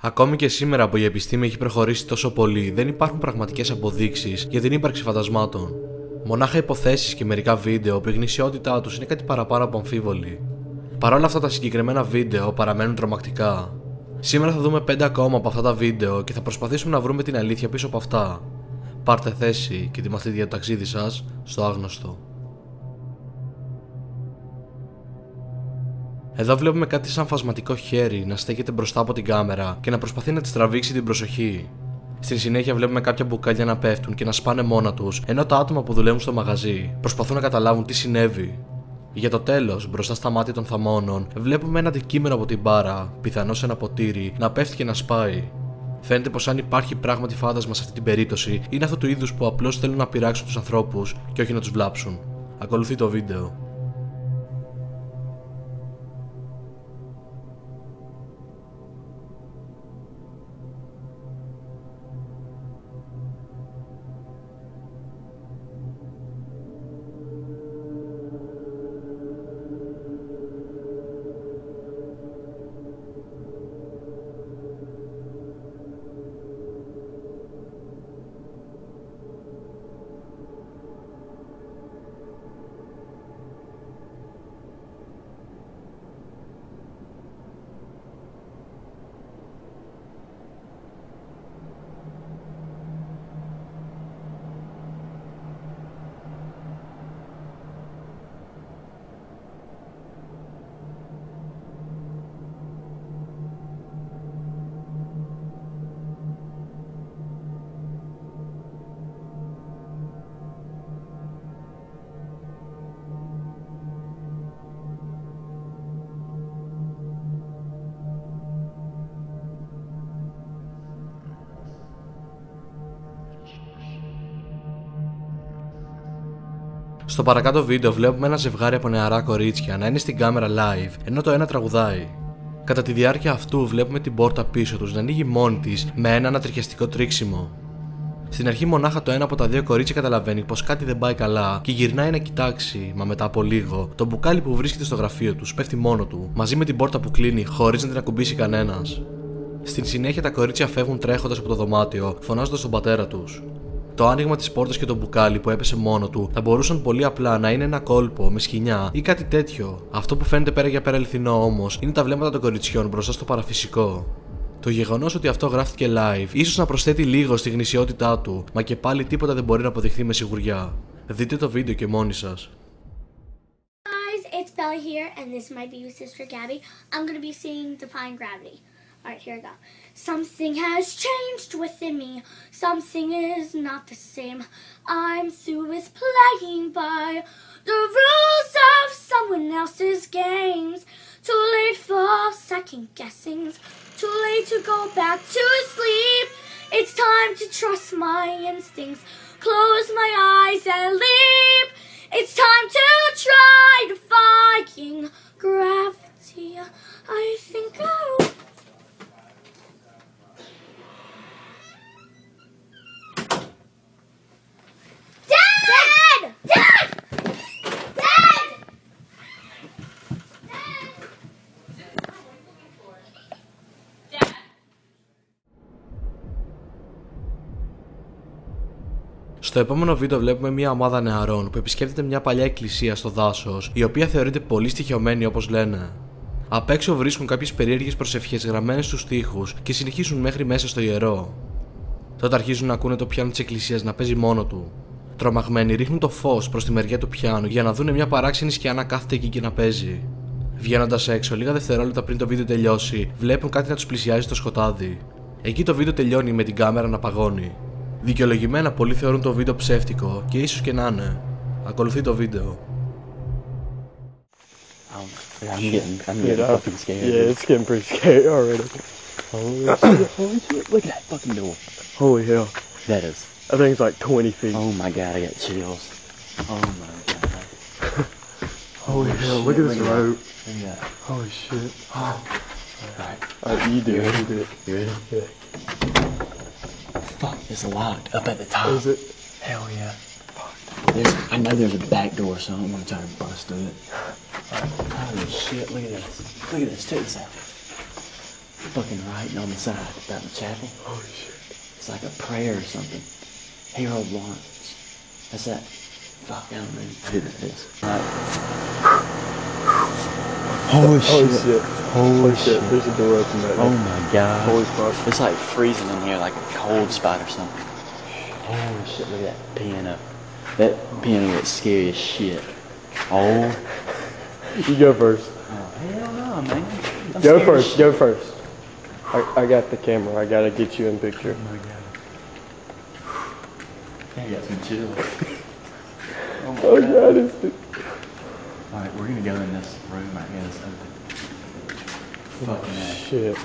Ακόμη και σήμερα που η επιστήμη έχει προχωρήσει τόσο πολύ, δεν υπάρχουν πραγματικές αποδείξεις για την ύπαρξη φαντασμάτων. Μονάχα υποθέσεις και μερικά βίντεο που η γνησιότητά τους είναι κάτι παραπάνω από αμφίβολη. Παρ' όλα αυτά τα συγκεκριμένα βίντεο παραμένουν τρομακτικά. Σήμερα θα δούμε 5 ακόμα από αυτά τα βίντεο και θα προσπαθήσουμε να βρούμε την αλήθεια πίσω από αυτά. Πάρτε θέση και ετοιμαστείτε για το ταξίδι σας στο άγνωστο. Εδώ βλέπουμε κάτι σαν φασματικό χέρι να στέκεται μπροστά από την κάμερα και να προσπαθεί να της τραβήξει την προσοχή. Στη συνέχεια βλέπουμε κάποια μπουκάλια να πέφτουν και να σπάνε μόνα τους, ενώ τα άτομα που δουλεύουν στο μαγαζί προσπαθούν να καταλάβουν τι συνέβη. Για το τέλος, μπροστά στα μάτια των θαμώνων, βλέπουμε ένα αντικείμενο από την μπάρα, πιθανώς ένα ποτήρι, να πέφτει και να σπάει. Φαίνεται πως αν υπάρχει πράγματι φάντασμα σε αυτή την περίπτωση, είναι αυτό του είδους που απλώς θέλουν να πειράξουν τους ανθρώπους και όχι να τους βλάψουν. Ακολουθεί το βίντεο. Στο παρακάτω βίντεο βλέπουμε ένα ζευγάρι από νεαρά κορίτσια να είναι στην κάμερα live, ενώ το ένα τραγουδάει. Κατά τη διάρκεια αυτού βλέπουμε την πόρτα πίσω τους να ανοίγει μόνη της με ένα ανατριχιαστικό τρίξιμο. Στην αρχή μονάχα το ένα από τα δύο κορίτσια καταλαβαίνει πως κάτι δεν πάει καλά και γυρνάει να κοιτάξει, μα μετά από λίγο το μπουκάλι που βρίσκεται στο γραφείο τους πέφτει μόνο του, μαζί με την πόρτα που κλείνει χωρίς να την ακουμπήσει κανένας. Στην συνέχεια τα κορίτσια φεύγουν τρέχοντας από το δωμάτιο, φωνάζοντας τον πατέρα τους. Το άνοιγμα της πόρτας και το μπουκάλι που έπεσε μόνο του θα μπορούσαν πολύ απλά να είναι ένα κόλπο με σκηνιά ή κάτι τέτοιο. Αυτό που φαίνεται πέρα για πέρα αληθινό όμως είναι τα βλέμματα των κοριτσιών μπροστά στο παραφυσικό. Το γεγονός ότι αυτό γράφτηκε live ίσως να προσθέτει λίγο στη γνησιότητά του, μα και πάλι τίποτα δεν μπορεί να αποδειχθεί με σιγουριά. Δείτε το βίντεο και μόνοι σας. guys, it's Bella here, and this is my baby sister Gabby. I'm gonna be singing Define Gravity. Alright, here we go. Something has changed within me. Something is not the same. I'm through with playing by the rules of someone else's games. Too late for second guessings. Too late to go back to sleep. It's time to trust my instincts. Close my eyes and leap. It's time to try defying gravity. Στο επόμενο βίντεο βλέπουμε μια ομάδα νεαρών που επισκέπτεται μια παλιά εκκλησία στο δάσος, η οποία θεωρείται πολύ στοιχειωμένη όπως λένε. Απ' έξω βρίσκουν κάποιες περίεργες προσευχές γραμμένες στους τοίχους και συνεχίζουν μέχρι μέσα στο ιερό. Τότε αρχίζουν να ακούνε το πιάνο της εκκλησίας να παίζει μόνο του. Τρομαγμένοι ρίχνουν το φως προς τη μεριά του πιάνου για να δουν μια παράξενη σκιά να κάθεται εκεί και να παίζει. Βγαίνοντας έξω, λίγα δευτερόλεπτα πριν το βίντεο τελειώσει, βλέπουν κάτι να τους πλησιάζει στο σκοτάδι. Εκεί το βίντεο τελειώνει με την κάμερα να παγώνει. Δικαιολογημένα πολλοί θεωρούν το βίντεο ψεύτικο και ίσω και να είναι. Ακολουθεί το βίντεο. Um, I'm getting, I'm Yeah, getting I- fucking scared. yeah, it's getting pretty scary already. Holy shit. Holy shit, look at that fucking door. Holy hell. That is, I think it's like 20 feet. oh my god, I got chills. Oh my god. Holy hell, look at this Look at that. rope. Look at that. Holy shit. Alright, Alright, you do You it, ready? you do it. you ready? Yeah. Fuck, it's locked up at the top. Is it? Hell yeah. There's, I know there's a back door, so I'm gonna try to bust through it. Holy shit, look at this. Look at this, check this out. fucking writing on the side about the chapel. Holy shit. It's like a prayer or something. Harold Lawrence. That's that. Fuck, I don't know who that is. Right. Holy Holy shit. Holy shit. shit. There's a door open back Oh my god. Holy fuck. It's like freezing in here, like a cold spot or something. Holy shit, look at that piano. That piano gets scary as shit. Oh, You go first. oh hell no, man. I'm Go first. Go first. I, I got the camera. I gotta get you in picture. Oh my god. I got some chills. Oh my Oh god. god, it's Alright, we're gonna go in this room right here that's open. Fucking oh, shit.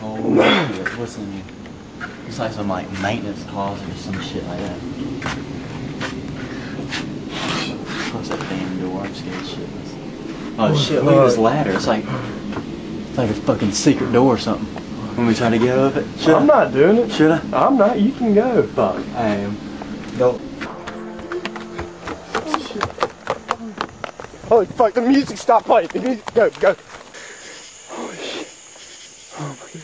Oh shit, what's in here? It's like some like maintenance closet or some shit like that. Close that damn door, I'm scared shitless. Oh, oh shit, look at this ladder. It's like it's like a fucking secret door or something. When we try to get up it. Should I'm I? not doing it. Should I? I'm not. You can go. Fuck, I am. Don't Holy fuck, the music stopped playing. The music, go, go. Holy shit. Oh my god.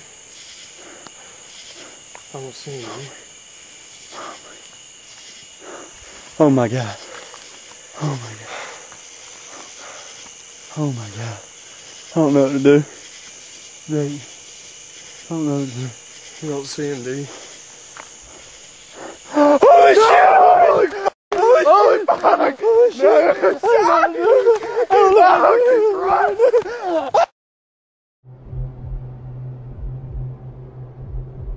I'm gonna see you. Oh my god. Oh my god. Oh my god. I don't know what to do. Dude. I don't know what to do. You don't see him, do you? Holy shit!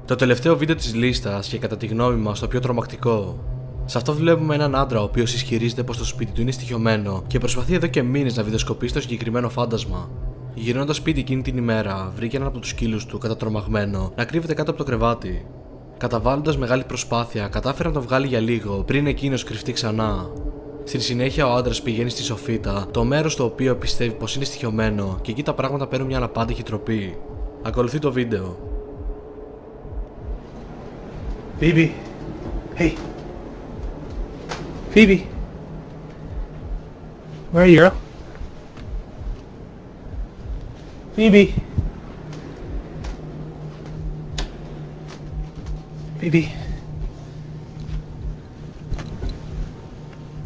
Το τελευταίο βίντεο της λίστας και κατά τη γνώμη μας το πιο τρομακτικό. Σε αυτό βλέπουμε έναν άντρα ο οποίος ισχυρίζεται πως το σπίτι του είναι στοιχειωμένο και προσπαθεί εδώ και μήνες να βιδοσκοπήσει το συγκεκριμένο φάντασμα. Γυρνώντας σπίτι εκείνη την ημέρα, βρήκε έναν από τους σκύλους του κατατρομαγμένο να κρύβεται κάτω από το κρεβάτι. Καταβάλλοντας μεγάλη προσπάθεια, κατάφερε να το βγάλει για λίγο πριν εκείνος κρυφτεί ξανά. Στην συνέχεια, ο άντρας πηγαίνει στη σοφίτα, το μέρος το οποίο πιστεύει πως είναι στοιχειωμένο, και εκεί τα πράγματα παίρνουν μια αναπάντηχη τροπή. Ακολουθεί το βίντεο. Phoebe. Hey. Phoebe. Where are you, girl? Phoebe. Phoebe.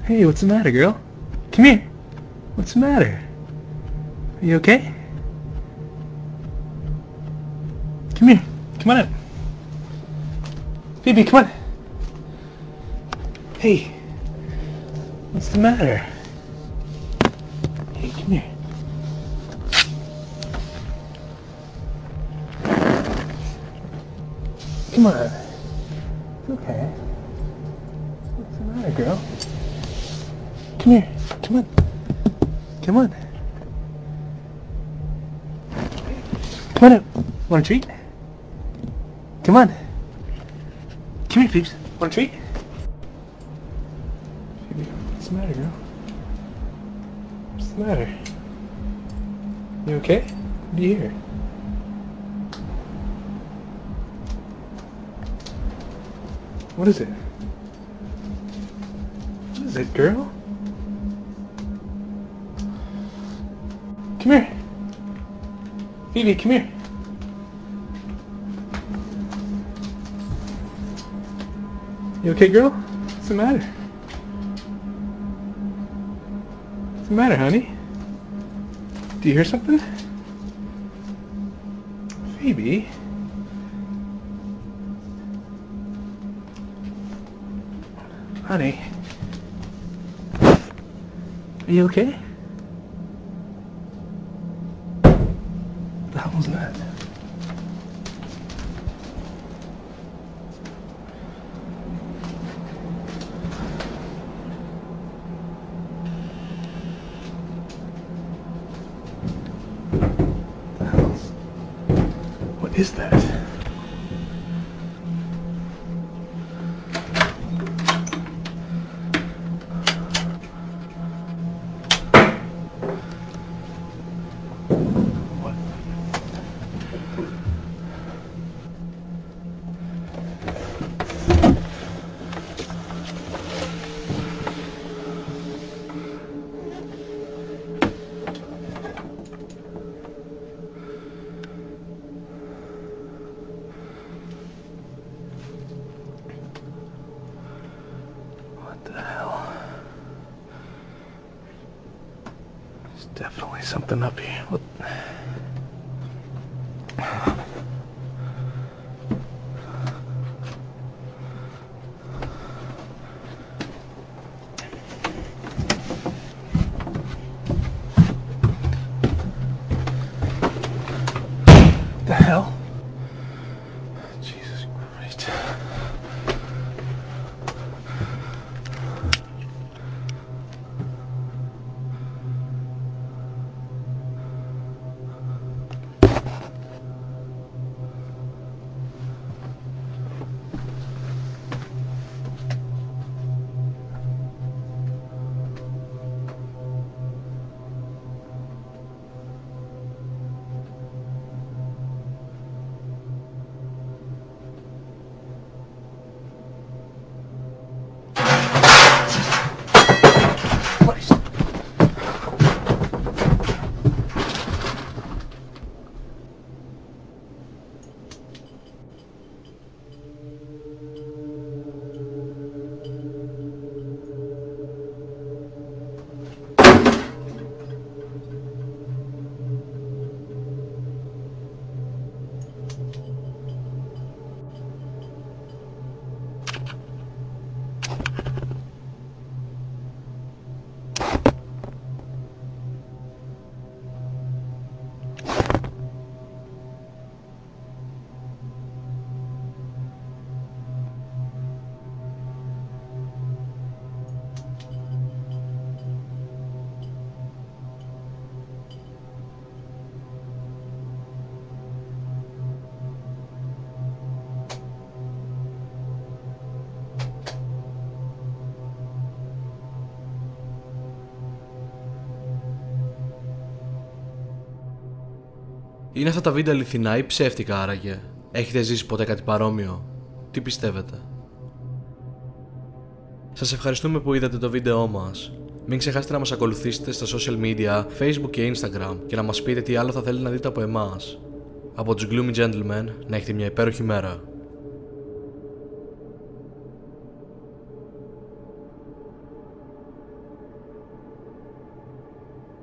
Hey, what's the matter, girl? Come here. What's the matter? Are you okay? Come here. Come on up. Phoebe, come on. Hey. What's the matter? Hey, come here. Come on. Okay. What's the matter, girl? Come here. Come on. Come on. Come on up. Want a treat? Come on. Come here, peeps. Want a treat? What's the matter, girl? What's the matter? You okay? What do you hear? What is it? What is it, girl? Come here. Phoebe, come here. You okay, girl? What's the matter? What's the matter, honey? Do you hear something? Phoebe? Honey? Are you okay? Hell was that? What is that? What? the hell? There's definitely something up here. What? Είναι αυτά τα βίντεο αληθινά ή ψεύτικα άραγε; Έχετε ζήσει ποτέ κάτι παρόμοιο; Τι πιστεύετε; Σας ευχαριστούμε που είδατε το βίντεό μας. Μην ξεχάσετε να μας ακολουθήσετε στα social media, facebook και instagram και να μας πείτε τι άλλο θα θέλετε να δείτε από εμάς. Από τους Gloomy Gentlemen, να έχετε μια υπέροχη μέρα.